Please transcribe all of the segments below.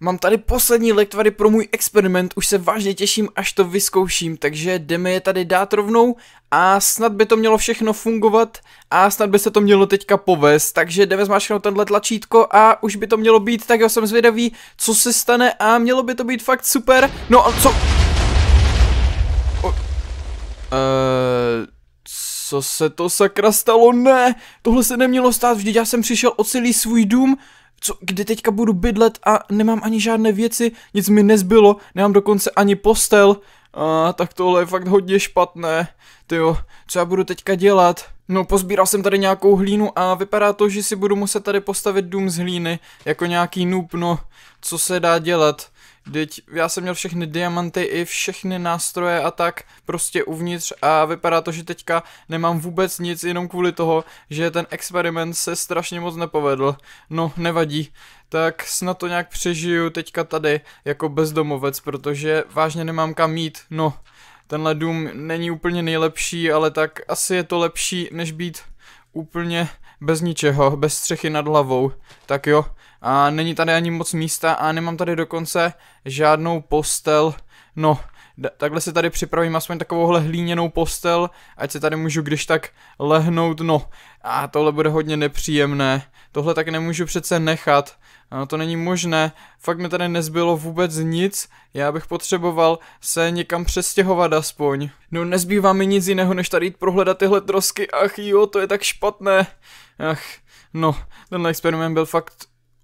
Mám tady poslední lektvary pro můj experiment, už se vážně těším, až to vyzkouším, takže jdeme je tady dát rovnou a snad by to mělo všechno fungovat a snad by se to mělo teďka povést, takže jdeme zmáčknout tenhle tlačítko a už by to mělo být, tak já jsem zvědavý, co se stane a mělo by to být fakt super, no a co? O, uh, co se to sakra stalo? Ne, tohle se nemělo stát, vždyť já jsem přišel o celý svůj dům, co, kde teďka budu bydlet a nemám ani žádné věci, nic mi nezbylo, nemám dokonce ani postel, a tak tohle je fakt hodně špatné. Tyjo, co já budu teďka dělat? No, pozbíral jsem tady nějakou hlínu a vypadá to, že si budu muset tady postavit dům z hlíny, jako nějaký noob, no, co se dá dělat. Teď já jsem měl všechny diamanty i všechny nástroje a tak prostě uvnitř a vypadá to, že teďka nemám vůbec nic jenom kvůli toho, že ten experiment se strašně moc nepovedl. No, nevadí. Tak snad to nějak přežiju teďka tady jako bezdomovec, protože vážně nemám kam jít. No, tenhle dům není úplně nejlepší, ale tak asi je to lepší, než být úplně bez ničeho, bez střechy nad hlavou. Tak jo, a není tady ani moc místa a nemám tady dokonce žádnou postel. No, takhle si tady připravím aspoň takovouhle hlíněnou postel, ať se tady můžu když tak lehnout, no. A tohle bude hodně nepříjemné. Tohle tak nemůžu přece nechat. No, to není možné, fakt mi tady nezbylo vůbec nic, já bych potřeboval se někam přestěhovat aspoň. No nezbývá mi nic jiného, než tady jít prohledat tyhle trosky, ach jo, to je tak špatné. Ach, no, tenhle experiment byl fakt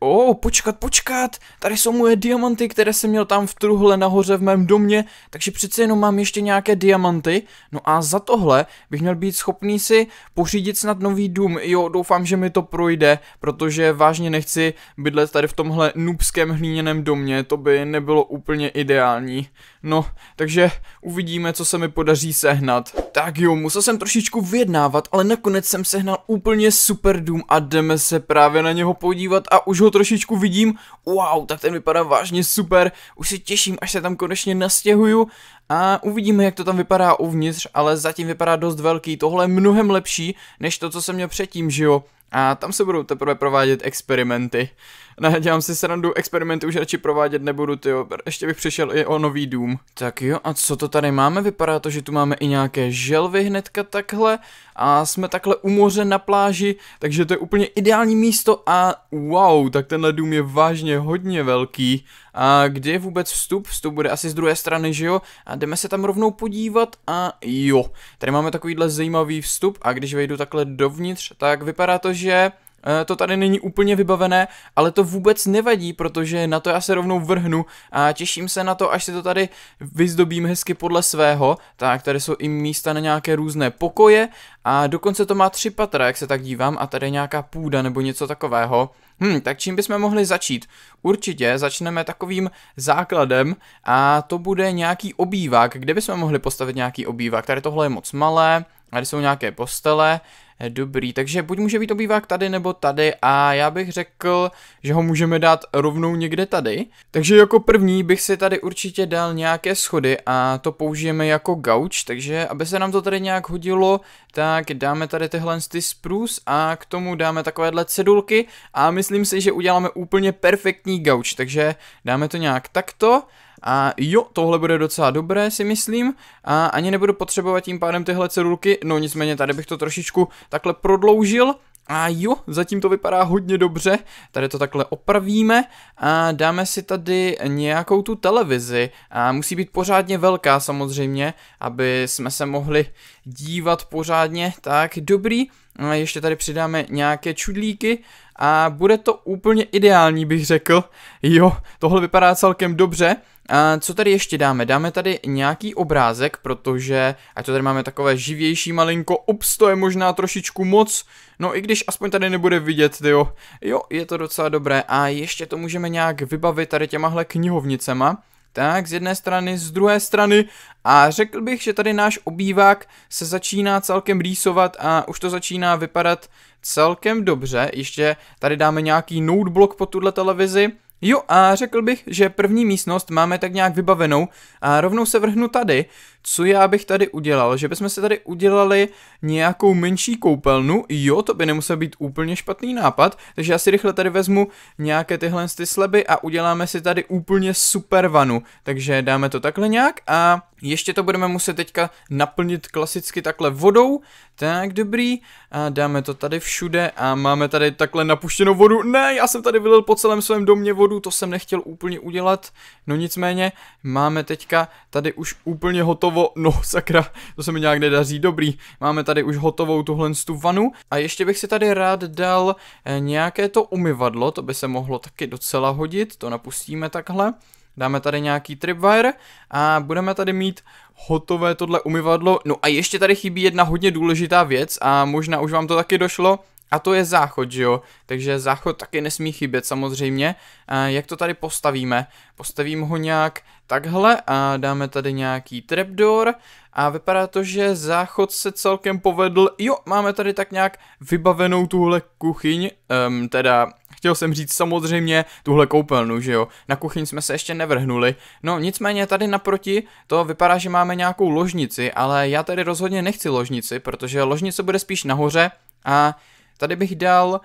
O, oh, počkat, počkat, tady jsou moje diamanty, které jsem měl tam v truhle nahoře v mém domě, takže přece jenom mám ještě nějaké diamanty. No a za tohle bych měl být schopný si pořídit snad nový dům. Jo, doufám, že mi to projde, protože vážně nechci bydlet tady v tomhle noobském hlíněném domě, to by nebylo úplně ideální. No, takže uvidíme, co se mi podaří sehnat. Tak jo, musel jsem trošičku vyjednávat, ale nakonec jsem sehnal úplně super dům a jdeme se právě na něho podívat a už ho ho trošičku vidím, wow, tak ten vypadá vážně super, už se těším, až se tam konečně nastěhuju a uvidíme, jak to tam vypadá uvnitř, ale zatím vypadá dost velký, tohle je mnohem lepší, než to, co jsem měl předtím, že jo. A tam se budou teprve provádět experimenty. Ne, dělám si srandu, experimenty už radši provádět nebudu, ty ještě bych přišel i o nový dům. Tak jo, a co to tady máme? Vypadá to, že tu máme i nějaké želvy hnedka takhle a jsme takhle u moře na pláži, takže to je úplně ideální místo a wow, tak tenhle dům je vážně hodně velký. A kde je vůbec vstup? Vstup bude asi z druhé strany, že jo? A jdeme se tam rovnou podívat a jo. Tady máme takovýhle zajímavý vstup a když vejdu takhle dovnitř, tak vypadá to, že Eh, to tady není úplně vybavené, ale to vůbec nevadí, protože na to já se rovnou vrhnu a těším se na to, až si to tady vyzdobím hezky podle svého. Tak, tady jsou i místa na nějaké různé pokoje a dokonce to má tři patra, jak se tak dívám, a tady nějaká půda nebo něco takového. Hm, tak čím bychom mohli začít? Určitě začneme takovým základem a to bude nějaký obývák. Kde bychom mohli postavit nějaký obývák? Tady tohle je moc malé, tady jsou nějaké postele, Dobrý, takže buď může být obývák tady nebo tady. A já bych řekl, že ho můžeme dát rovnou někde tady. Takže jako první bych si tady určitě dal nějaké schody a to použijeme jako gauč, takže aby se nám to tady nějak hodilo, tak dáme tady tyhle ty spruce a k tomu dáme takovéhle cedulky. A myslím si, že uděláme úplně perfektní gauč, takže dáme to nějak takto a jo, tohle bude docela dobré, si myslím. A ani nebudu potřebovat tím pádem tyhle cedulky, no nicméně tady bych to trošičku takhle prodloužil. A jo, zatím to vypadá hodně dobře, tady to takhle opravíme a dáme si tady nějakou tu televizi a musí být pořádně velká samozřejmě, aby jsme se mohli dívat pořádně, tak dobrý. A ještě tady přidáme nějaké čudlíky a bude to úplně ideální bych řekl. Jo, tohle vypadá celkem dobře a co tady ještě dáme? Dáme tady nějaký obrázek, protože, ať to tady máme takové živější malinko, ups, to je možná trošičku moc, no i když aspoň tady nebude vidět, jo. Jo, je to docela dobré a ještě to můžeme nějak vybavit tady těmahle knihovnicema. Tak, z jedné strany, z druhé strany a řekl bych, že tady náš obývák se začíná celkem rýsovat a už to začíná vypadat celkem dobře. Ještě tady dáme nějaký notebook po tuhle televizi Jo, a řekl bych, že první místnost máme tak nějak vybavenou a rovnou se vrhnu tady. Co já bych tady udělal, že bychom si tady udělali nějakou menší koupelnu, jo, to by nemusel být úplně špatný nápad, takže já si rychle tady vezmu nějaké tyhle ty sleby a uděláme si tady úplně super vanu, takže dáme to takhle nějak a ještě to budeme muset teďka naplnit klasicky takhle vodou, tak dobrý, a dáme to tady všude a máme tady takhle napuštěnou vodu, ne, já jsem tady vylil po celém svém domě vodu, to jsem nechtěl úplně udělat, no nicméně, máme teďka tady už úplně hotovo, no sakra, to se mi nějak nedaří, dobrý, máme tady už hotovou tuhle tu vanu. A ještě bych si tady rád dal eh, nějaké to umyvadlo, to by se mohlo taky docela hodit, to napustíme takhle, dáme tady nějaký tripwire a budeme tady mít hotové tohle umyvadlo. No a ještě tady chybí jedna hodně důležitá věc a možná už vám to taky došlo, a to je záchod, že jo? Takže záchod taky nesmí chybět samozřejmě. A jak to tady postavíme? Postavím ho nějak takhle a dáme tady nějaký trapdoor a vypadá to, že záchod se celkem povedl. Jo, máme tady tak nějak vybavenou tuhle kuchyň, um, teda chtěl jsem říct samozřejmě tuhle koupelnu, že jo. Na kuchyň jsme se ještě nevrhnuli. No nicméně tady naproti to vypadá, že máme nějakou ložnici, ale já tady rozhodně nechci ložnici, protože ložnice bude spíš nahoře a Tady bych dal,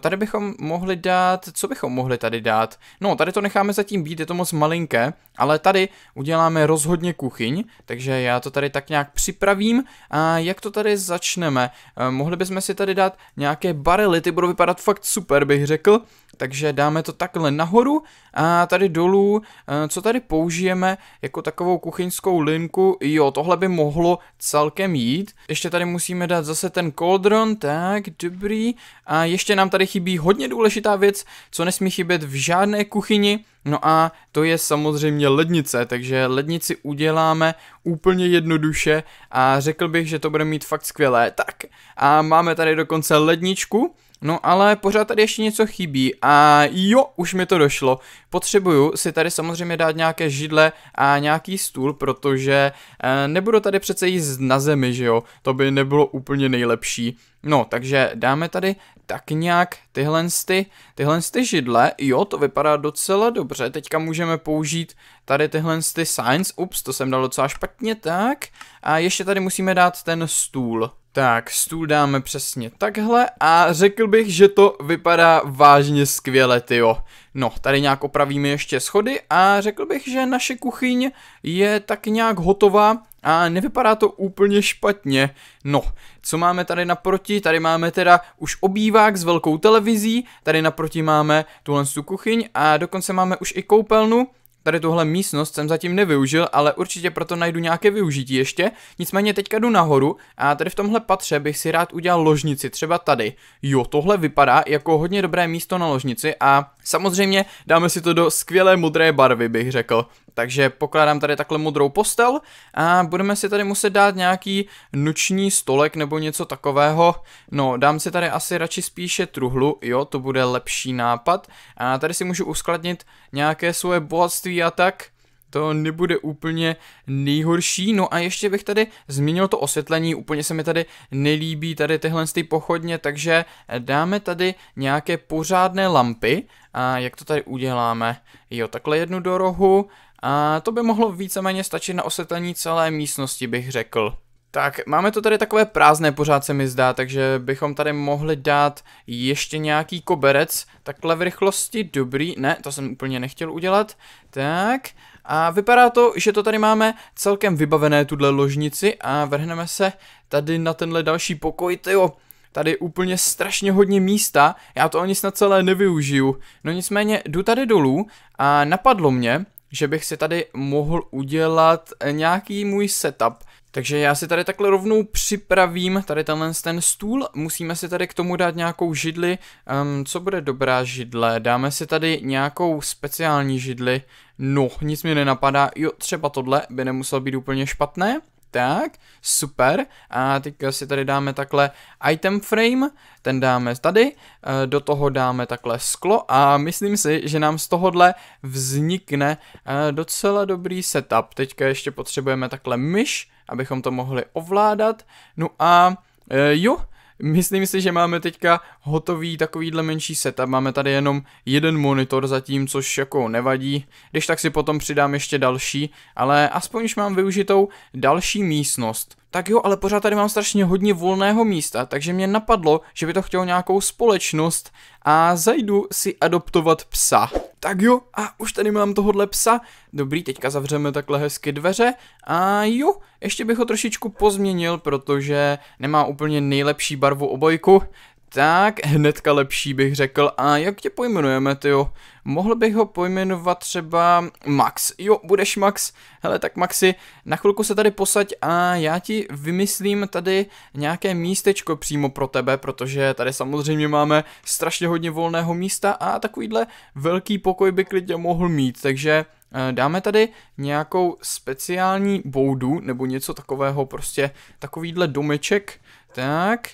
tady bychom mohli dát, co bychom mohli tady dát? No, tady to necháme zatím být, je to moc malinké, ale tady uděláme rozhodně kuchyň, takže já to tady tak nějak připravím a jak to tady začneme? Eh, mohli bychom si tady dát nějaké barely, ty budou vypadat fakt super, bych řekl, takže dáme to takhle nahoru a tady dolů, eh, co tady použijeme jako takovou kuchyňskou linku, jo, tohle by mohlo celkem jít. Ještě tady musíme dát zase ten cauldron, tak, dobrý. A ještě nám tady chybí hodně důležitá věc, co nesmí chybět v žádné kuchyni, No a to je samozřejmě lednice, takže lednici uděláme úplně jednoduše a řekl bych, že to bude mít fakt skvělé. Tak a máme tady dokonce ledničku, No ale pořád tady ještě něco chybí a jo, už mi to došlo. Potřebuju si tady samozřejmě dát nějaké židle a nějaký stůl, protože e, nebudu tady přece jíst na zemi, že jo, to by nebylo úplně nejlepší. No, takže dáme tady tak nějak tyhle, ty, tyhle ty židle, jo, to vypadá docela dobře, teďka můžeme použít tady tyhle ty signs, ups, to jsem dal docela špatně, tak, a ještě tady musíme dát ten stůl. Tak, stůl dáme přesně takhle a řekl bych, že to vypadá vážně skvěle, tyjo. No, tady nějak opravíme ještě schody a řekl bych, že naše kuchyň je tak nějak hotová a nevypadá to úplně špatně. No, co máme tady naproti? Tady máme teda už obývák s velkou televizí, tady naproti máme tuhle tu kuchyň a dokonce máme už i koupelnu, Tady tuhle místnost jsem zatím nevyužil, ale určitě proto najdu nějaké využití ještě. Nicméně teďka jdu nahoru a tady v tomhle patře bych si rád udělal ložnici, třeba tady. Jo, tohle vypadá jako hodně dobré místo na ložnici a samozřejmě dáme si to do skvělé modré barvy, bych řekl. Takže pokládám tady takhle modrou postel a budeme si tady muset dát nějaký noční stolek nebo něco takového. No, dám si tady asi radši spíše truhlu, jo, to bude lepší nápad. A tady si můžu uskladnit nějaké svoje bohatství a tak. To nebude úplně nejhorší. No a ještě bych tady změnil to osvětlení, úplně se mi tady nelíbí tady tyhle ty pochodně, takže dáme tady nějaké pořádné lampy. A jak to tady uděláme? Jo, takhle jednu do rohu a to by mohlo víceméně stačit na osvětlení celé místnosti, bych řekl. Tak, máme to tady takové prázdné, pořád se mi zdá, takže bychom tady mohli dát ještě nějaký koberec, takhle v rychlosti, dobrý, ne, to jsem úplně nechtěl udělat, tak, a vypadá to, že to tady máme celkem vybavené, tuhle ložnici a vrhneme se tady na tenhle další pokoj, tyjo, tady je úplně strašně hodně místa, já to ani snad celé nevyužiju, no nicméně jdu tady dolů a napadlo mě, že bych si tady mohl udělat nějaký můj setup. Takže já si tady takhle rovnou připravím tady tenhle ten stůl, musíme si tady k tomu dát nějakou židli, um, co bude dobrá židle, dáme si tady nějakou speciální židli, no nic mi nenapadá, jo třeba tohle by nemuselo být úplně špatné, tak, super. A teďka si tady dáme takhle item frame, ten dáme tady, eh, do toho dáme takhle sklo a myslím si, že nám z tohohle vznikne eh, docela dobrý setup. Teďka ještě potřebujeme takhle myš, abychom to mohli ovládat. No a eh, jo, myslím si, že máme teďka hotový takovýhle menší setup. Máme tady jenom jeden monitor zatím, což jako nevadí. Když tak si potom přidám ještě další, ale aspoň už mám využitou další místnost. Tak jo, ale pořád tady mám strašně hodně volného místa, takže mě napadlo, že by to chtělo nějakou společnost a zajdu si adoptovat psa. Tak jo, a už tady mám tohohle psa. Dobrý, teďka zavřeme takhle hezky dveře. A jo, ještě bych ho trošičku pozměnil, protože nemá úplně nejlepší barvu obojku. Tak, hnedka lepší bych řekl. A jak tě pojmenujeme, tyjo? Mohl bych ho pojmenovat třeba Max. Jo, budeš Max. Hele, tak Maxi, na chvilku se tady posaď a já ti vymyslím tady nějaké místečko přímo pro tebe, protože tady samozřejmě máme strašně hodně volného místa a takovýhle velký pokoj by klidně mohl mít, takže eh, dáme tady nějakou speciální boudu nebo něco takového, prostě takovýhle domeček, tak,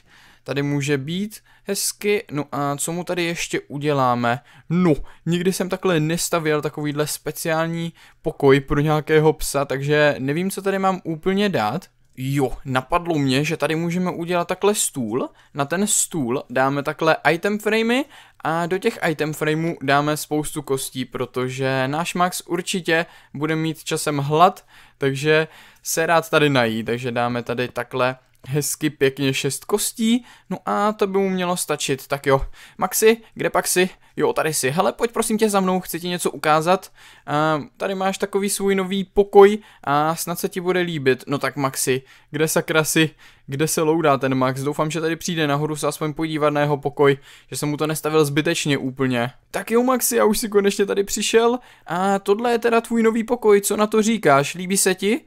tady může být hezky, no a co mu tady ještě uděláme? No, nikdy jsem takhle nestavěl takovýhle speciální pokoj pro nějakého psa, takže nevím, co tady mám úplně dát. Jo, napadlo mě, že tady můžeme udělat takhle stůl. Na ten stůl dáme takhle item framey a do těch item frameů dáme spoustu kostí, protože náš Max určitě bude mít časem hlad, takže se rád tady nají, takže dáme tady takhle hezky pěkně šest kostí, no a to by mu mělo stačit, tak jo. Maxi, kde pak si? Jo, tady si. Hele, pojď prosím tě za mnou, chci ti něco ukázat. Uh, tady máš takový svůj nový pokoj a snad se ti bude líbit. No tak Maxi, kde sakra si, kde se loudá ten Max? Doufám, že tady přijde nahoru se aspoň podívat na jeho pokoj, že jsem mu to nestavil zbytečně úplně. Tak jo Maxi, já už si konečně tady přišel a tohle je teda tvůj nový pokoj, co na to říkáš? Líbí se ti?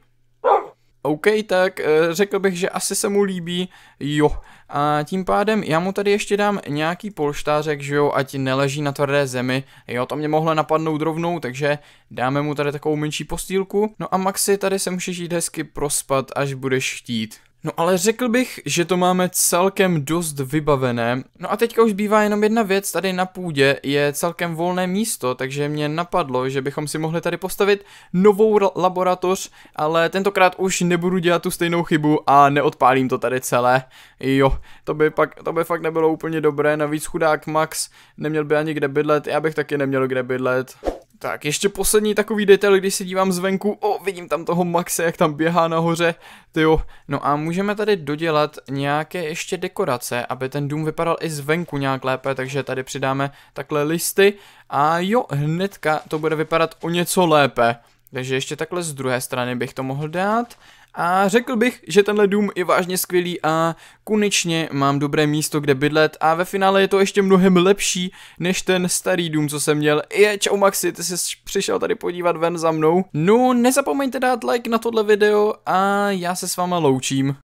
OK, tak eh, řekl bych, že asi se mu líbí, jo. A tím pádem já mu tady ještě dám nějaký polštářek, že jo, ať neleží na tvrdé zemi. Jo, to mě mohlo napadnout rovnou, takže dáme mu tady takovou menší postýlku. No a Maxi, tady se můžeš jít hezky prospat, až budeš chtít. No ale řekl bych, že to máme celkem dost vybavené. No a teďka už bývá jenom jedna věc, tady na půdě je celkem volné místo, takže mě napadlo, že bychom si mohli tady postavit novou laboratoř, ale tentokrát už nebudu dělat tu stejnou chybu a neodpálím to tady celé. Jo, to by, pak, to by fakt nebylo úplně dobré, navíc chudák Max neměl by ani kde bydlet, já bych taky neměl kde bydlet. Tak, ještě poslední takový detail, když se dívám zvenku, o, vidím tam toho Maxe, jak tam běhá nahoře, tyjo. No a můžeme tady dodělat nějaké ještě dekorace, aby ten dům vypadal i zvenku nějak lépe, takže tady přidáme takhle listy a jo, hnedka to bude vypadat o něco lépe. Takže ještě takhle z druhé strany bych to mohl dát. A řekl bych, že tenhle dům je vážně skvělý a konečně mám dobré místo, kde bydlet a ve finále je to ještě mnohem lepší než ten starý dům, co jsem měl. Je, čau Maxi, ty jsi přišel tady podívat ven za mnou. No, nezapomeňte dát like na tohle video a já se s váma loučím.